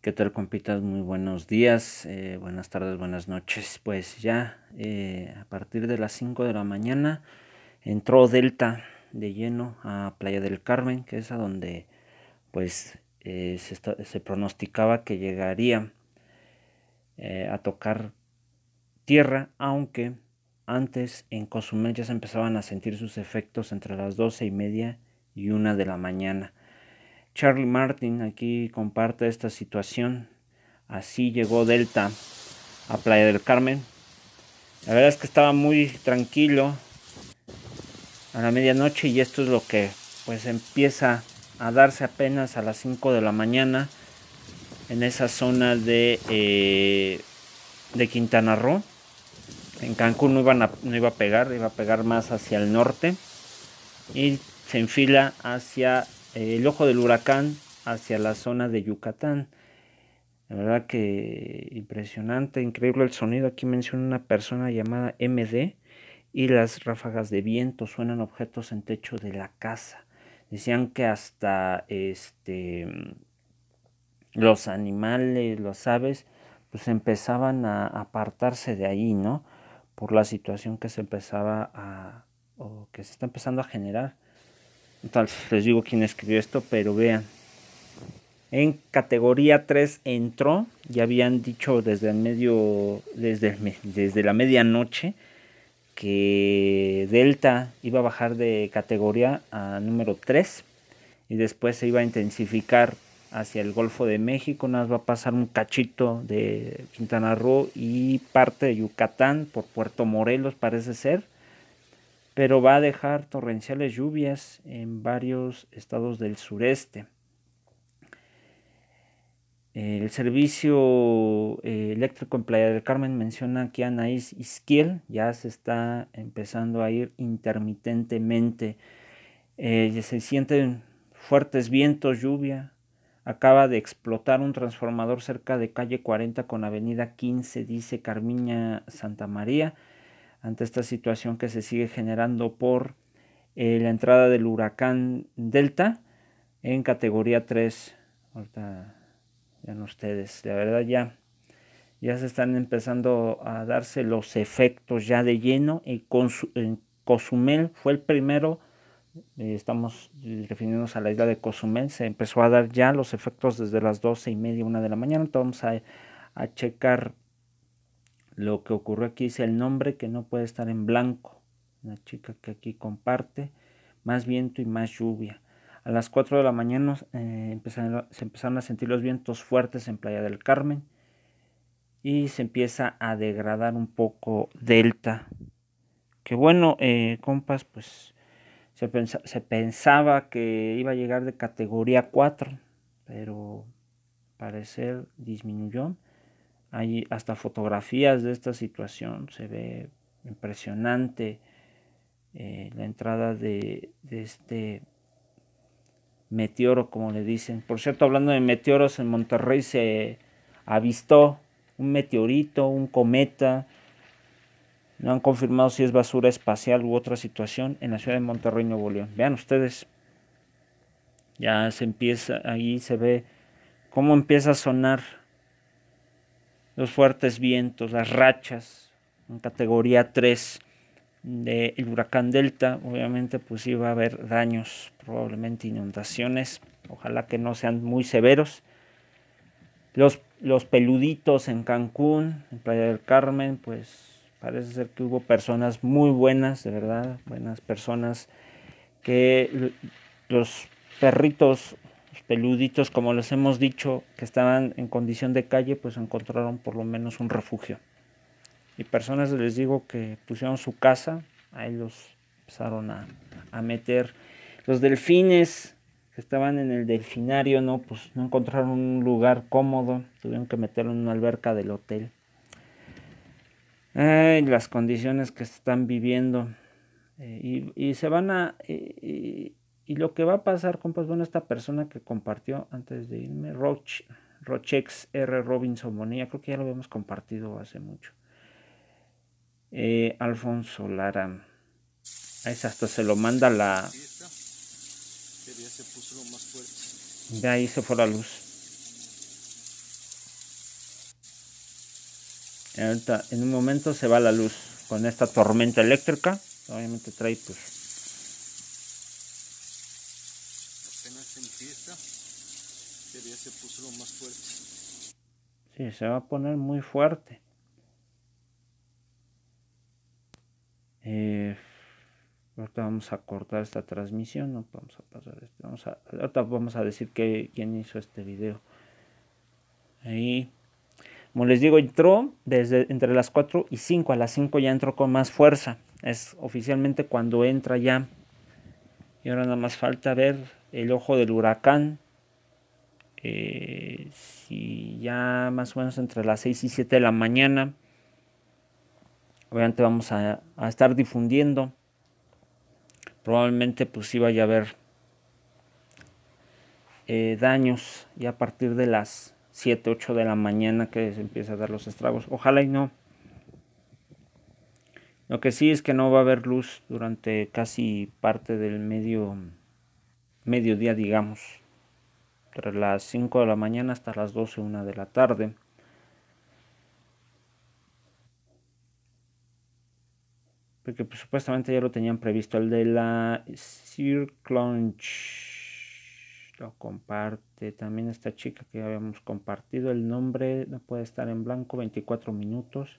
¿Qué tal compitas? Muy buenos días, eh, buenas tardes, buenas noches. Pues ya eh, a partir de las 5 de la mañana entró Delta de lleno a Playa del Carmen, que es a donde pues eh, se, se, pronosticaba que llegaría a tocar tierra, aunque antes en Cozumel ya se empezaban a sentir sus efectos entre las 12 y media y una de la mañana. Charlie Martin aquí comparte esta situación. Así llegó Delta a Playa del Carmen. La verdad es que estaba muy tranquilo a la medianoche y esto es lo que pues empieza a darse apenas a las 5 de la mañana en esa zona de, eh, de Quintana Roo. En Cancún no, iban no iba a pegar, iba a pegar más hacia el norte y se enfila hacia el ojo del huracán hacia la zona de Yucatán. La verdad que impresionante, increíble el sonido. Aquí menciona una persona llamada MD y las ráfagas de viento suenan objetos en techo de la casa. Decían que hasta este los animales, los aves, pues empezaban a apartarse de ahí, ¿no? Por la situación que se empezaba a o que se está empezando a generar. Les digo quién escribió esto, pero vean. En categoría 3 entró, ya habían dicho desde el medio, desde, desde la medianoche, que Delta iba a bajar de categoría a número 3 y después se iba a intensificar hacia el Golfo de México, nos va a pasar un cachito de Quintana Roo y parte de Yucatán por Puerto Morelos parece ser pero va a dejar torrenciales lluvias en varios estados del sureste. El servicio eh, eléctrico en Playa del Carmen menciona que Anaís Izquiel ya se está empezando a ir intermitentemente. Eh, se sienten fuertes vientos, lluvia. Acaba de explotar un transformador cerca de calle 40 con avenida 15, dice Carmiña Santa María ante esta situación que se sigue generando por eh, la entrada del huracán Delta en categoría 3. Ahorita vean ustedes, la verdad ya, ya se están empezando a darse los efectos ya de lleno. En, Cozumel fue el primero, eh, estamos refiriéndonos a la isla de Cozumel, se empezó a dar ya los efectos desde las 12 y media, una de la mañana. Entonces vamos a, a checar lo que ocurrió aquí es el nombre que no puede estar en blanco. Una chica que aquí comparte más viento y más lluvia. A las 4 de la mañana eh, se empezaron a sentir los vientos fuertes en Playa del Carmen y se empieza a degradar un poco Delta. Que bueno, eh, compas, pues se, se, pensaba que iba a llegar de categoría 4, pero parecer disminuyó hay hasta fotografías de esta situación, se ve impresionante eh, la entrada de, este meteoro, como le dicen. Por cierto, hablando de meteoros, en Monterrey se avistó un meteorito, un cometa. No han confirmado si es basura espacial u otra situación en la ciudad de Monterrey, Nuevo León. Vean ustedes, ya se empieza, ahí se ve cómo empieza a sonar los fuertes vientos, las rachas en categoría 3 del huracán Delta, obviamente pues iba a haber daños, probablemente inundaciones, ojalá que no sean muy severos. Los, los peluditos en Cancún, en Playa del Carmen, pues parece ser que hubo personas muy buenas, de verdad, buenas personas, que los perritos peluditos, como les hemos dicho, que estaban en condición de calle, pues encontraron por lo menos un refugio. Y personas, les digo, que pusieron su casa, ahí los empezaron a, a meter. Los delfines que estaban en el delfinario, no, pues no encontraron un lugar cómodo, tuvieron que meterlo en una alberca del hotel. Ay, las condiciones que están viviendo. Eh, y, se van a... Y lo que va a pasar, compas, bueno, esta persona que compartió antes de irme, Roch, Rochex R. Robinson Bonilla, creo que ya lo habíamos compartido hace mucho. Eh, Alfonso Lara. A esa hasta se lo manda la. De ahí se fue la luz. En un momento se va la luz con esta tormenta eléctrica. Obviamente trae pues se. Sí, se va a poner muy fuerte. Eh, ahorita vamos a cortar esta transmisión, no vamos a pasar esto. Vamos a, ahorita vamos a decir que, quién hizo este video. Ahí. Como les digo, entró desde entre las 4 y 5. A las 5 ya entró con más fuerza. Es oficialmente cuando entra ya. Y ahora nada más falta ver el ojo del huracán. Eh, si ya más o menos entre las 6 y 7 de la mañana. Obviamente vamos a, estar difundiendo. Probablemente pues vaya a haber eh, daños y a partir de las 7, 8 de la mañana que se empieza a dar los estragos. Ojalá y no. Lo que sí es que no va a haber luz durante casi parte del medio mediodía, digamos. Entre las 5 de la mañana hasta las 12, 1 de la tarde. Porque pues, supuestamente ya lo tenían previsto. El de la Circlunch lo comparte también esta chica que habíamos compartido el nombre no puede estar en blanco 24 minutos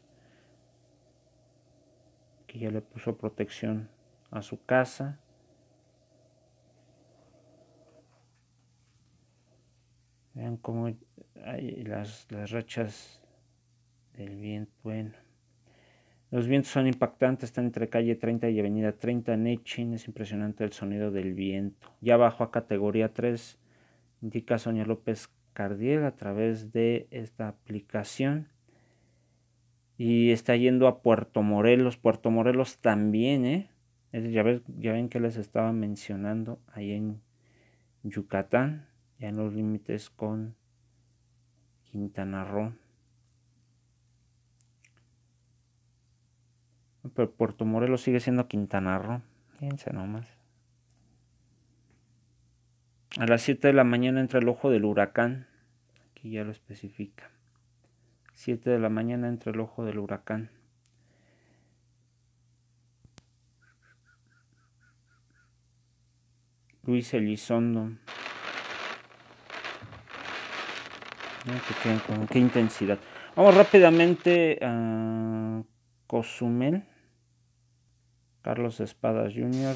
que ya le puso protección a su casa vean cómo hay las, las rachas del viento bueno los vientos son impactantes, están entre calle 30 y avenida 30 Nechin. Es impresionante el sonido del viento. Ya bajo a categoría 3, indica Sonia López Cardiel a través de esta aplicación. Y está yendo a Puerto Morelos. Puerto Morelos también, ¿eh? Ya, ya ven que les estaba mencionando ahí en Yucatán, ya en los límites con Quintana Roo. Pero Puerto Morelos sigue siendo Quintana Roo. Fíjense nomás. A las 7 de la mañana entra el ojo del huracán. Aquí ya lo especifica. 7 de la mañana entra el ojo del huracán. Luis Elizondo. Con qué intensidad. Vamos rápidamente a Cozumel. Carlos Espadas Jr.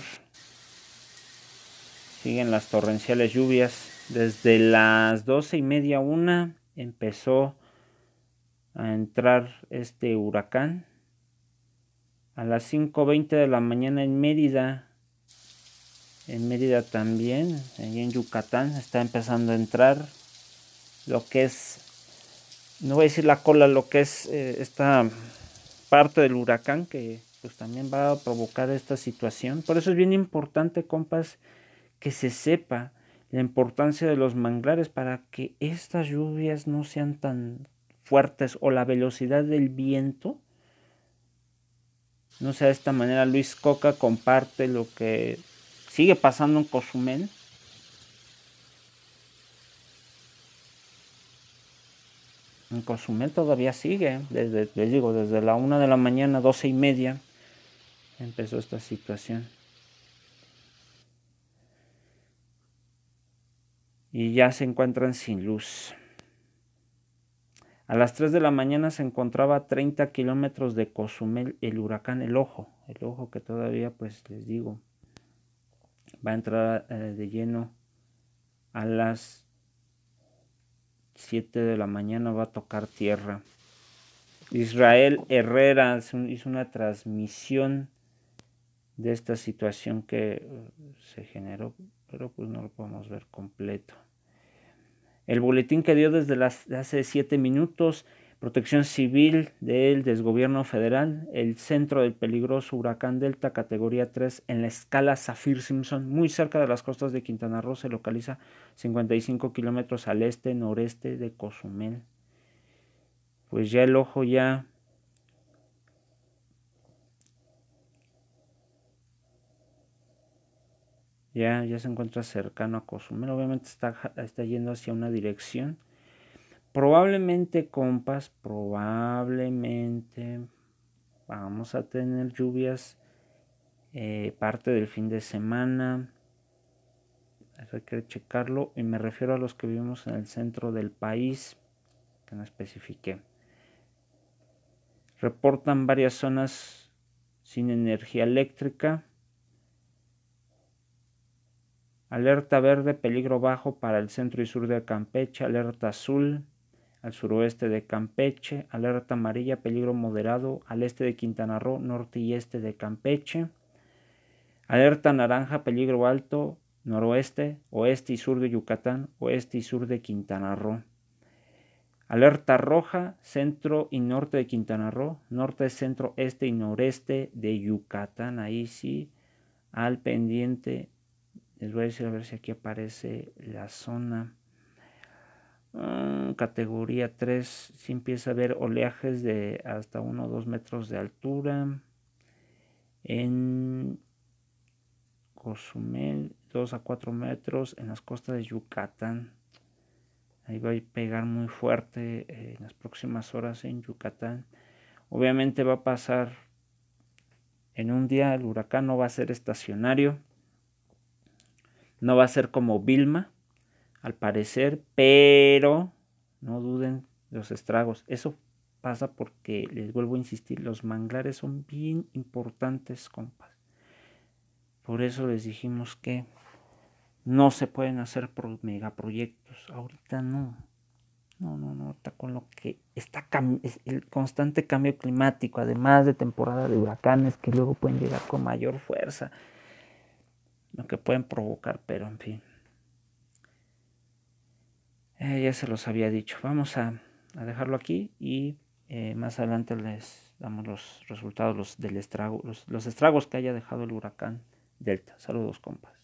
Siguen las torrenciales lluvias. Desde las doce y media una empezó a entrar este huracán. A las 5.20 de la mañana en Mérida. En Mérida también. Allí en Yucatán está empezando a entrar lo que es, no voy a decir la cola, lo que es eh, esta parte del huracán que pues también va a provocar esta situación. Por eso es bien importante, compas, que se sepa la importancia de los manglares para que estas lluvias no sean tan fuertes o la velocidad del viento no sea de esta manera. Luis Coca comparte lo que sigue pasando en Cozumel En Cozumel todavía sigue, desde, les digo, desde la una de la mañana, doce y media, empezó esta situación. Y ya se encuentran sin luz. A las 3 de la mañana se encontraba a 30 kilómetros de Cozumel el huracán El Ojo. El Ojo que todavía, pues les digo, va a entrar eh, de lleno a las 7 de la mañana va a tocar tierra. Israel Herrera hizo una transmisión de esta situación que uh, se generó, pero pues no lo podemos ver completo. El boletín que dio desde hace 7 minutos Protección Civil del Desgobierno Federal, el centro del peligroso huracán Delta categoría 3 en la escala Zafir Simpson, muy cerca de las costas de Quintana Roo, se localiza 55 kilómetros al este noreste de Cozumel. Pues ya el ojo ya ya, ya se encuentra cercano a Cozumel. Obviamente está, está yendo hacia una dirección Probablemente, compas, probablemente vamos a tener lluvias eh, parte del fin de semana. Hay que checarlo y me refiero a los que vivimos en el centro del país, que no especifique. Reportan varias zonas sin energía eléctrica. Alerta verde, peligro bajo para el centro y sur de Campeche. Alerta azul al suroeste de Campeche. Alerta amarilla, peligro moderado al este de Quintana Roo, norte y este de Campeche. Alerta naranja, peligro alto, noroeste, oeste y sur de Yucatán, oeste y sur de Quintana Roo. Alerta roja, centro y norte de Quintana Roo, norte, centro, este y noreste de Yucatán. Ahí sí, al pendiente. Les voy a decir a ver si aquí aparece la zona. Ah, categoría 3, si empieza a haber oleajes de hasta 1 o 2 metros de altura. En Cozumel, 2 a 4 metros en las costas de Yucatán. Ahí va a pegar muy fuerte eh, en las próximas horas en Yucatán. Obviamente va a pasar en un día, el huracán no va a ser estacionario. No va a ser como Vilma, al parecer, pero no duden de los estragos. Eso pasa porque, les vuelvo a insistir, los manglares son bien importantes, compas. Por eso les dijimos que no se pueden hacer megaproyectos. Ahorita no. No, no, no. Está con lo que está el constante cambio climático, además de temporada de huracanes que luego pueden llegar con mayor fuerza. Lo que pueden provocar, pero en fin. Eh, ya se los había dicho. Vamos a, dejarlo aquí y eh, más adelante les damos los resultados del estrago, los estragos que haya dejado el huracán Delta. Saludos, compas.